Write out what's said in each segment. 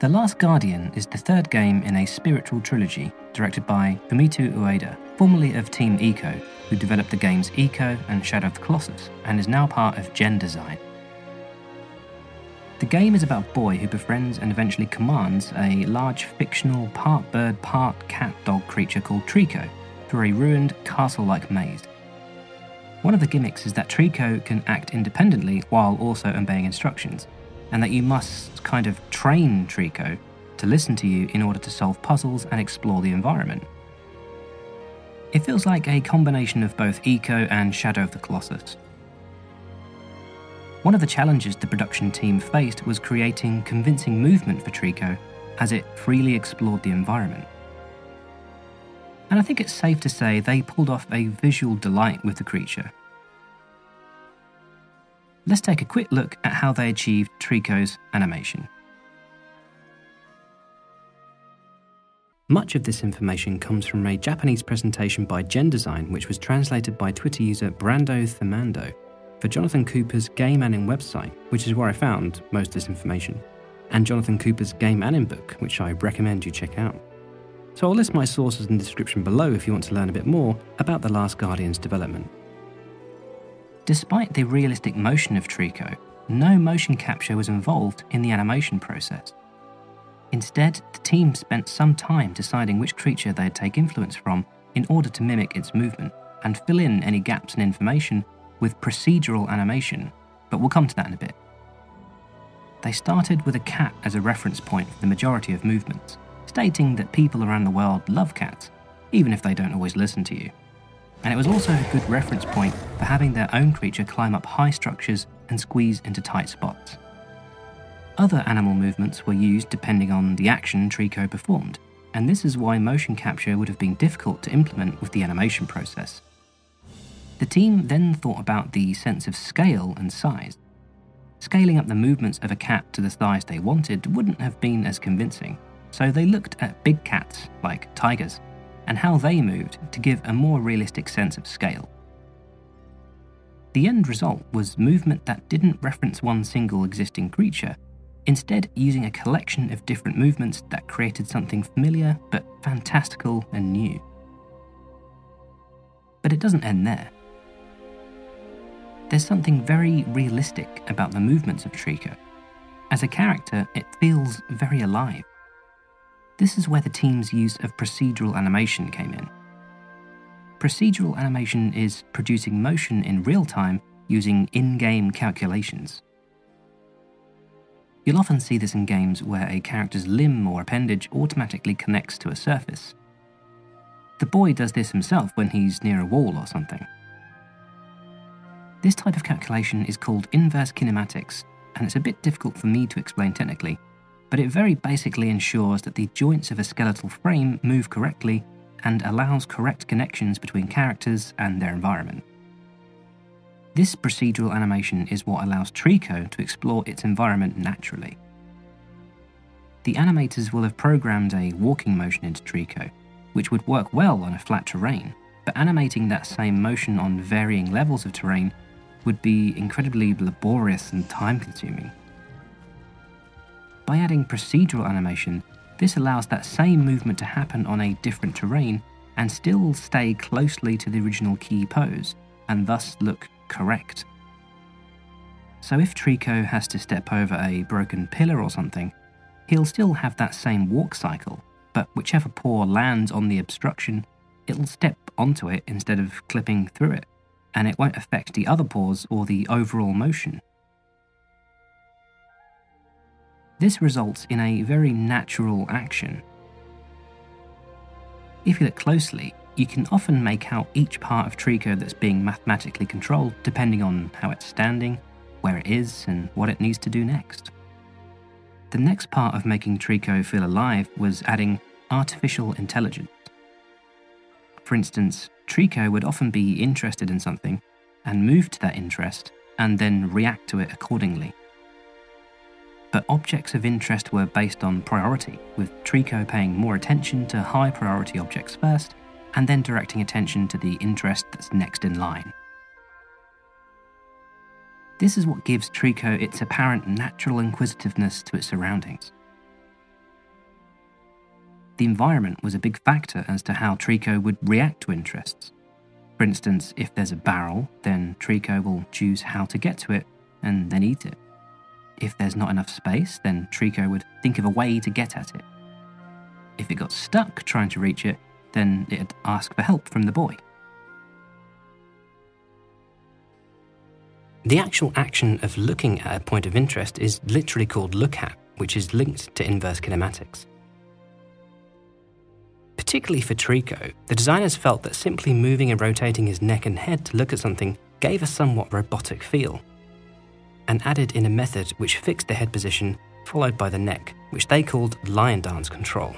The Last Guardian is the third game in a spiritual trilogy directed by Fumito Ueda, formerly of Team Ico, who developed the games Ico and Shadow of the Colossus, and is now part of Gen Design. The game is about a boy who befriends and eventually commands a large fictional part bird, part cat dog creature called Trico through a ruined castle like maze. One of the gimmicks is that Trico can act independently while also obeying instructions, and that you must kind of train Trico to listen to you in order to solve puzzles and explore the environment. It feels like a combination of both Ico and Shadow of the Colossus. One of the challenges the production team faced was creating convincing movement for Trico as it freely explored the environment. And I think it's safe to say they pulled off a visual delight with the creature, let's take a quick look at how they achieved Trico's animation. Much of this information comes from a Japanese presentation by Gen Design, which was translated by Twitter user Brando Themando for Jonathan Cooper's Game Anim website, which is where I found most of this information, and Jonathan Cooper's Game Anim book, which I recommend you check out. So I'll list my sources in the description below if you want to learn a bit more about The Last Guardian's development. Despite the realistic motion of Trico, no motion capture was involved in the animation process. Instead, the team spent some time deciding which creature they'd take influence from in order to mimic its movement and fill in any gaps in information with procedural animation, but we'll come to that in a bit. They started with a cat as a reference point for the majority of movements, stating that people around the world love cats, even if they don't always listen to you and it was also a good reference point for having their own creature climb up high structures and squeeze into tight spots. Other animal movements were used depending on the action Trico performed, and this is why motion capture would have been difficult to implement with the animation process. The team then thought about the sense of scale and size. Scaling up the movements of a cat to the size they wanted wouldn't have been as convincing, so they looked at big cats, like tigers, and how they moved to give a more realistic sense of scale. The end result was movement that didn't reference one single existing creature, instead, using a collection of different movements that created something familiar but fantastical and new. But it doesn't end there. There's something very realistic about the movements of Trico. As a character, it feels very alive. This is where the team's use of procedural animation came in. Procedural animation is producing motion in real time using in game calculations. You'll often see this in games where a character's limb or appendage automatically connects to a surface. The boy does this himself when he's near a wall or something. This type of calculation is called inverse kinematics, and it's a bit difficult for me to explain technically, but it very basically ensures that the joints of a skeletal frame move correctly and allows correct connections between characters and their environment. This procedural animation is what allows Trico to explore its environment naturally. The animators will have programmed a walking motion into Trico, which would work well on a flat terrain, but animating that same motion on varying levels of terrain would be incredibly laborious and time consuming. By adding procedural animation, this allows that same movement to happen on a different terrain and still stay closely to the original key pose, and thus look correct. So if Trico has to step over a broken pillar or something, he'll still have that same walk cycle, but whichever paw lands on the obstruction, it'll step onto it instead of clipping through it, and it won't affect the other paws or the overall motion. This results in a very natural action. If you look closely, you can often make out each part of Trico that's being mathematically controlled depending on how it's standing, where it is, and what it needs to do next. The next part of making Trico feel alive was adding artificial intelligence. For instance, Trico would often be interested in something and move to that interest and then react to it accordingly but objects of interest were based on priority, with Trico paying more attention to high priority objects first, and then directing attention to the interest that's next in line. This is what gives Trico its apparent natural inquisitiveness to its surroundings. the environment was a big factor as to how Trico would react to interests. For instance, if there's a barrel, then Trico will choose how to get to it and then eat it. If there's not enough space, then Trico would think of a way to get at it. If it got stuck trying to reach it, then it'd ask for help from the boy. The actual action of looking at a point of interest is literally called look at, which is linked to inverse kinematics. Particularly for Trico, the designers felt that simply moving and rotating his neck and head to look at something gave a somewhat robotic feel, and added in a method which fixed the head position followed by the neck, which they called lion dance control,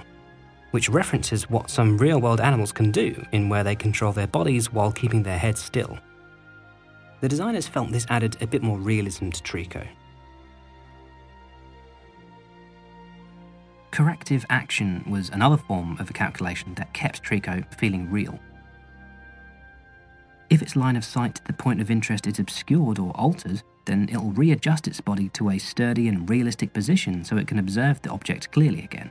which references what some real world animals can do in where they control their bodies while keeping their heads still. The designers felt this added a bit more realism to Trico. Corrective action was another form of a calculation that kept Trico feeling real. If its line of sight to the point of interest is obscured or altered, then it'll readjust its body to a sturdy and realistic position so it can observe the object clearly again,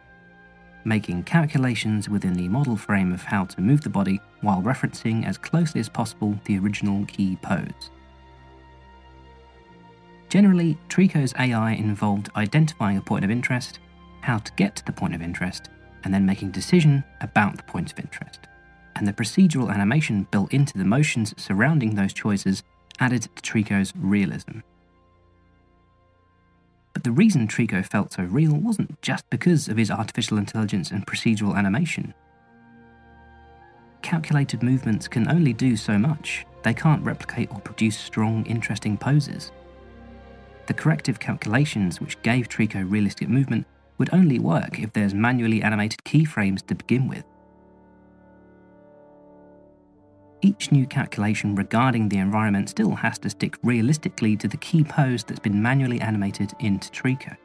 making calculations within the model frame of how to move the body while referencing as closely as possible the original key pose. Generally, Trico's AI involved identifying a point of interest how to get to the point of interest, and then making decision about the point of interest. And the procedural animation built into the motions surrounding those choices added to Trico's realism. But the reason Trico felt so real wasn't just because of his artificial intelligence and procedural animation. Calculated movements can only do so much. They can't replicate or produce strong, interesting poses. The corrective calculations which gave Trico realistic movement would only work if there's manually animated keyframes to begin with. Each new calculation regarding the environment still has to stick realistically to the key pose that's been manually animated into Trico.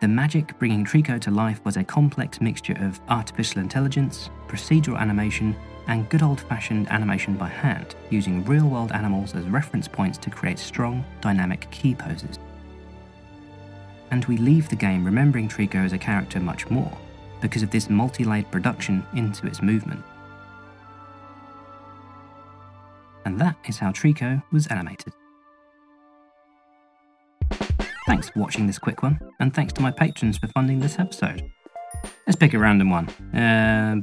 The magic bringing Trico to life was a complex mixture of artificial intelligence, procedural animation, and good old fashioned animation by hand, using real world animals as reference points to create strong, dynamic key poses and we leave the game remembering Trico as a character much more, because of this multi layered production into its movement. And that is how Trico was animated. Thanks for watching this quick one, and thanks to my patrons for funding this episode. Let's pick a random one. Uh,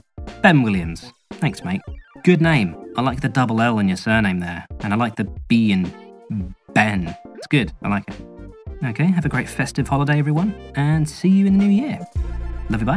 ben Williams. Thanks, mate. Good name. I like the double L in your surname there, and I like the B in Ben. It's good. I like it. Okay, have a great festive holiday, everyone, and see you in the new year. Love you, bye.